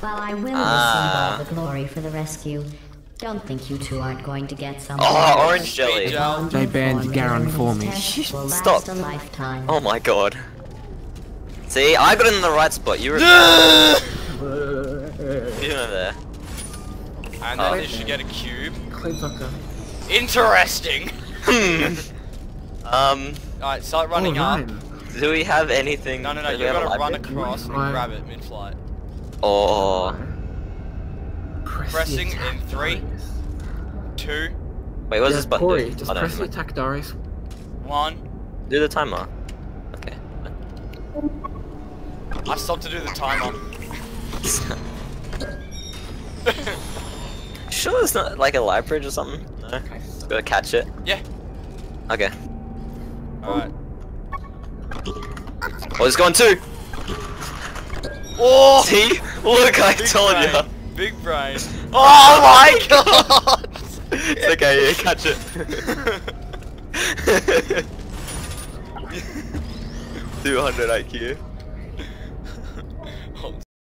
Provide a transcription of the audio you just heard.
While I will Ah. receive all the glory for the rescue, don't think you two aren't going to get some. Oh, orange jelly. Speed gel. Bond They banned form Garen for me. Stop. a lifetime. Oh my god. See, I got in the right spot. You were. you were there. And Oh. then you should get a cube. Clean fucker. Interesting. Um, Alright, start running oh, up. Do we have anything? No, no, no, you have a gotta run across and grab it mid-flight. Oh. Press Pressing attack in three. Darius. Two, Wait, what's Yeah, this button? Corey, do? just Oh, press the attack Darius. one. Do the timer. Okay. I stopped to do the timer. sure, it's not like a light bridge or something. No. Okay. Gotta catch it. yeah. Okay. Alright. Oh, it's going too! Oh! See? Look, I Big told brain. you. Big brain. Oh my god! it's okay, yeah, catch it. 200 IQ.